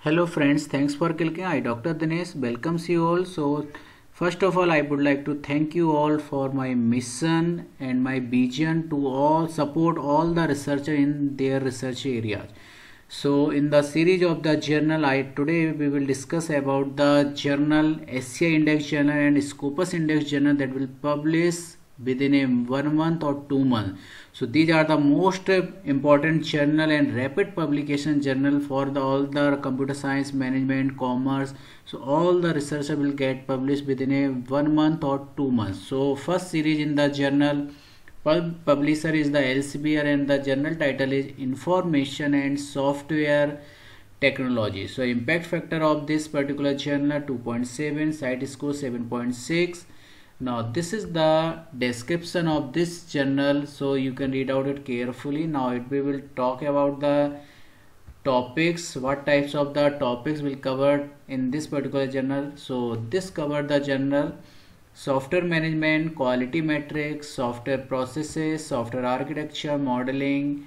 Hello friends, thanks for clicking. I Dr. Dinesh welcomes you all. So first of all, I would like to thank you all for my mission and my vision to all support all the researcher in their research areas. So in the series of the journal, I today we will discuss about the journal SCI Index Journal and Scopus Index Journal that will publish within a one month or two months so these are the most important journal and rapid publication journal for the all the computer science management commerce. So all the researcher will get published within a one month or two months. So first series in the journal publisher is the elsevier and the journal title is information and software technology. So impact factor of this particular journal 2.7 CiteScore 7.6 now this is the description of this journal so you can read out it carefully. Now it we will talk about the topics what types of the topics will cover in this particular journal. So this cover the journal software management quality metrics software processes software architecture modeling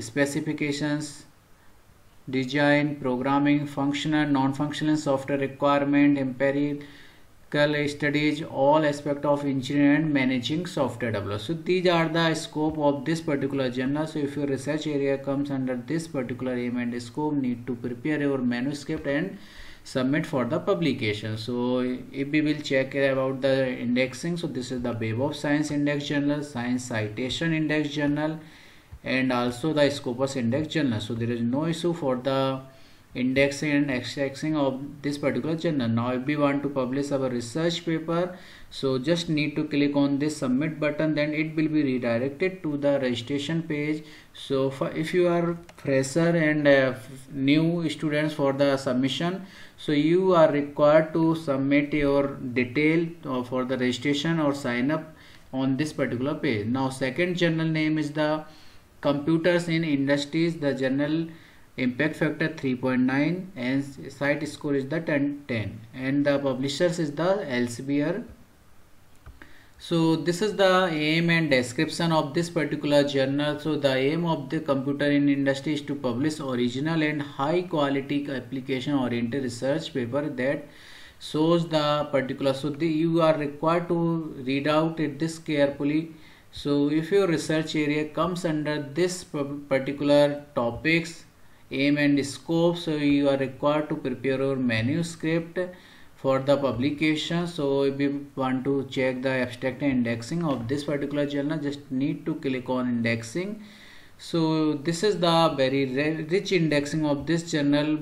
specifications design programming functional non-functional software requirement empirical studies all aspect of engineering and managing software development. So these are the scope of this particular journal. So if your research area comes under this particular aim and scope, need to prepare your manuscript and submit for the publication. So if we will check about the indexing, so this is the Web of Science Index Journal, Science Citation Index Journal, and also the Scopus Index Journal. So there is no issue for the indexing and extracting of this particular journal. Now if we want to publish our research paper so just need to click on this submit button then it will be redirected to the registration page. So for if you are fresher and uh, new students for the submission so you are required to submit your detail for the registration or sign up on this particular page. Now second journal name is the computers in industries the journal impact factor 3.9 and CiteScore is the 10, 10 and the publishers is the Elsevier. So this is the aim and description of this particular journal. So the aim of the computer in industry is to publish original and high quality application oriented research paper that shows the particular. So the, you are required to read out it this carefully. So if your research area comes under this particular topics aim and scope. So you are required to prepare your manuscript for the publication. So if you want to check the abstract indexing of this particular journal just need to click on indexing. So this is the very rich indexing of this journal.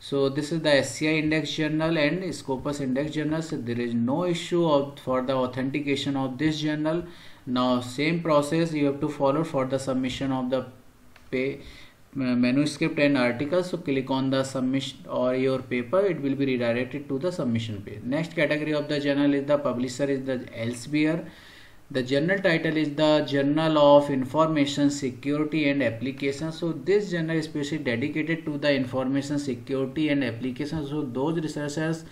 So this is the SCI index journal and Scopus index journal. So there is no issue of, for the authentication of this journal. Now same process you have to follow for the submission of the pay manuscript and article so click on the submission or your paper it will be redirected to the submission page next category of the journal is the publisher is the Elsevier the journal title is the journal of information security and application so this journal specially dedicated to the information security and application so do researchers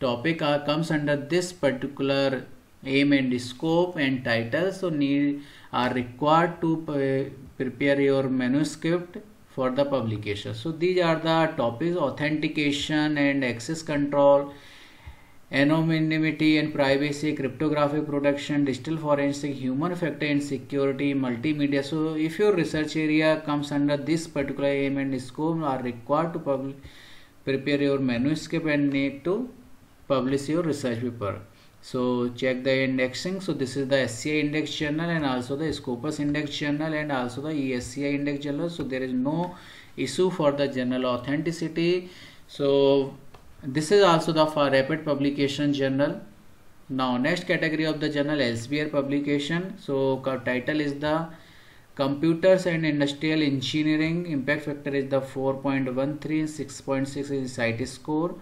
topic are comes under this particular aim and scope and title so need are required to prepare your manuscript for the publication. So these are the topics authentication and access control anonymity and privacy cryptographic protection digital forensic human factor and security multimedia. So if your research area comes under this particular aim and scope are required to prepare your manuscript and need to publish your research paper so check the indexing. So this is the SCI index journal and also the Scopus index journal and also the ESCI index journal. So there is no issue for the journal authenticity. So this is also the for rapid publication journal. Now next category of the journal Elsevier publication. So title is the computers and industrial engineering. Impact factor is the 4.13 6.6 is CiteScore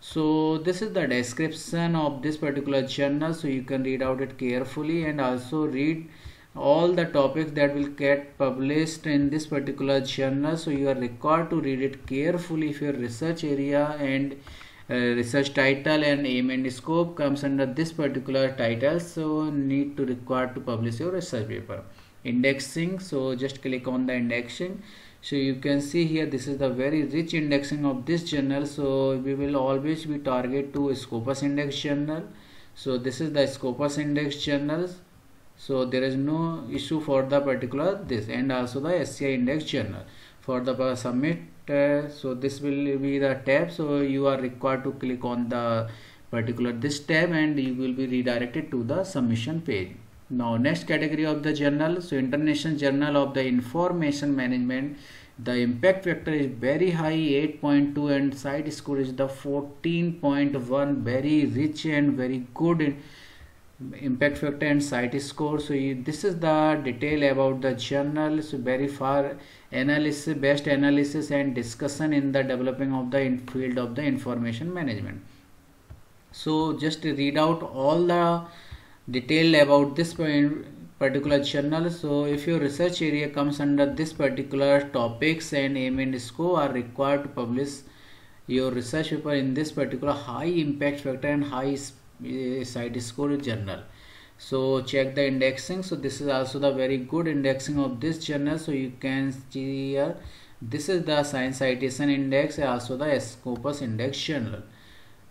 so this is the description of this particular journal so you can read out it carefully and also read all the topics that will get published in this particular journal. So you are required to read it carefully if your research area and uh, research title and aim and scope comes under this particular title. So need to require to publish your research paper. Indexing so just click on the indexing so you can see here this is the very rich indexing of this journal. So we will always be target to scopus index journal. So this is the scopus index journals so there is no issue for the particular this and also the SCI index journal. For the submit uh, so this will be the tab. So you are required to click on the particular this tab and you will be redirected to the submission page now next category of the journal. So international journal of the information management. The impact factor is very high 8.2 and CiteScore is the 14.1 very rich and very good impact factor and CiteScore. So you, this is the detail about the journal. So very far analysis best analysis and discussion in the developing of the field of the information management. So just read out all the detail about this particular journal. So if your research area comes under this particular topics and aim and scope are required to publish your research paper in this particular high impact factor and high uh, CiteScore journal. So check the indexing. So this is also the very good indexing of this journal. So you can see here this is the science citation index also the scopus index journal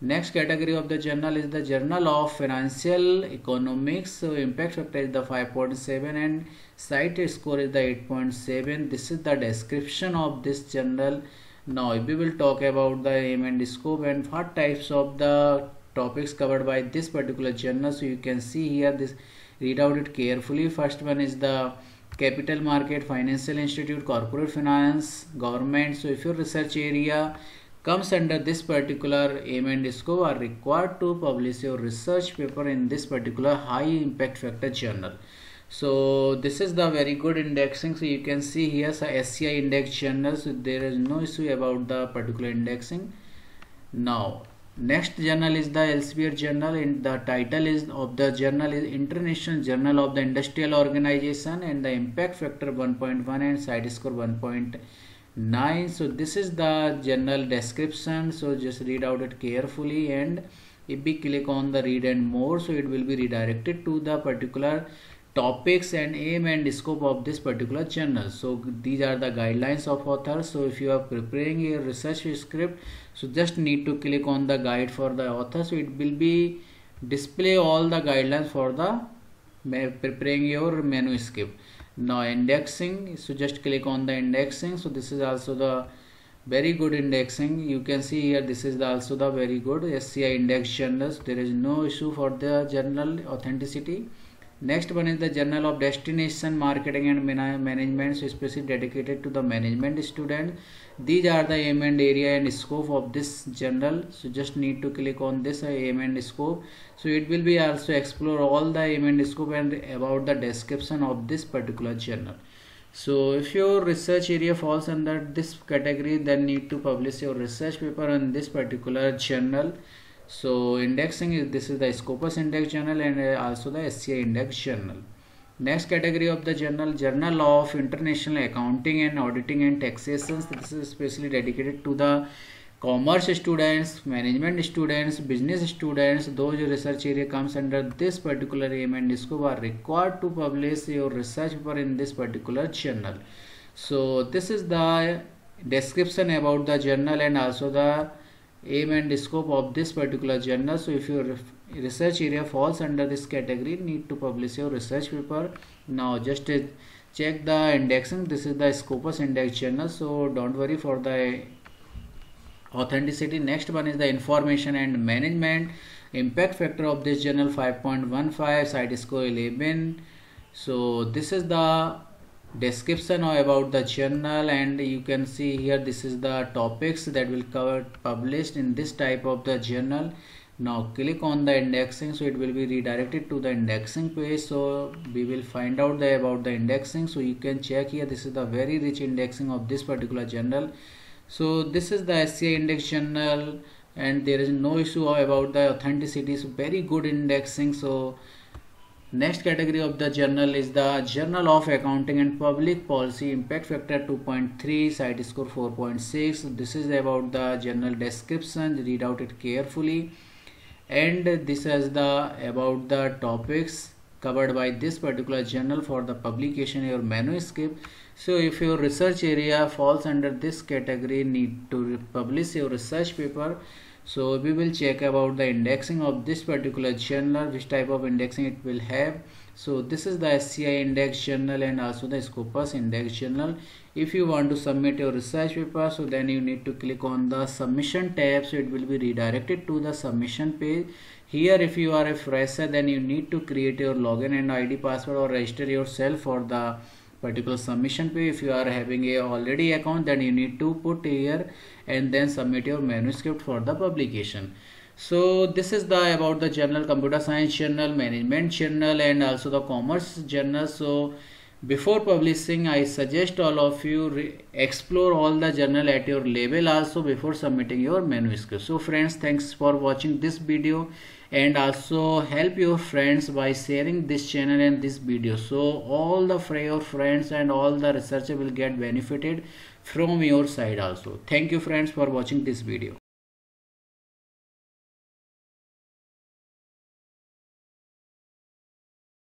Next category of the journal is the Journal of Financial Economics. So impact factor is the 5.7 and CiteScore is the 8.7. This is the description of this journal. Now we will talk about the aim and scope and what types of the topics covered by this particular journal. So you can see here this read out it carefully. First one is the capital market, financial institute, corporate finance, government. So if your research area comes under this particular aim and scope are required to publish your research paper in this particular high impact factor journal. So this is the very good indexing. So you can see here so SCI index journal so there is no issue about the particular indexing. Now next journal is the Elsevier journal. And the title is of the journal is International Journal of the Industrial Organization and the impact factor 1.1 and CiteScore 1.1 9 so this is the general description. So just read out it carefully and if we click on the read and more so it will be redirected to the particular topics and aim and scope of this particular journal so these are the guidelines of authors. So if you are preparing a research script so just need to click on the guide for the author. So it will be display all the guidelines for the preparing your manuscript now indexing so just click on the indexing. So this is also the very good indexing. You can see here this is the also the very good SCI index journals there is no issue for the journal authenticity next one is the journal of destination marketing and management so especially dedicated to the management student. These are the aim and area and scope of this journal. So just need to click on this uh, aim and scope. So it will be also explore all the aim and scope and about the description of this particular journal. So if your research area falls under this category then need to publish your research paper on this particular journal so indexing is this is the scopus index journal and uh, also the SCI index journal. Next category of the journal journal of international accounting and auditing and taxation this is especially dedicated to the commerce students management students business students. Those research area comes under this particular aim and scope are required to publish your research paper in this particular journal. So this is the description about the journal and also the aim and scope of this particular journal. So if your research area falls under this category need to publish your research paper. Now just check the indexing. This is the scopus index journal. So don't worry for the authenticity. Next one is the information and management. Impact factor of this journal 5.15 CiteScore 11 so this is the description about the journal and you can see here this is the topics that will cover published in this type of the journal. Now click on the indexing so it will be redirected to the indexing page. So we will find out the, about the indexing. So you can check here this is the very rich indexing of this particular journal. So this is the SCI index journal and there is no issue about the authenticity. So very good indexing. So next category of the journal is the journal of accounting and public policy impact factor 2.3 CiteScore 4.6 this is about the journal description. Read out it carefully. And this is the about the topics covered by this particular journal for the publication your manuscript. So if your research area falls under this category need to publish your research paper so we will check about the indexing of this particular journal which type of indexing it will have. So this is the SCI index journal and also the Scopus index journal. If you want to submit your research paper so then you need to click on the submission tab. So it will be redirected to the submission page. Here if you are a fresher then you need to create your login and id password or register yourself for the particular submission page if you are having a already account then you need to put here and then submit your manuscript for the publication. So this is the about the journal computer science journal management journal and also the commerce journal. So before publishing i suggest all of you explore all the journal at your level also before submitting your manuscript. So friends thanks for watching this video and also help your friends by sharing this channel and this video. So all the your friends and all the researcher will get benefited from your side also. Thank you friends for watching this video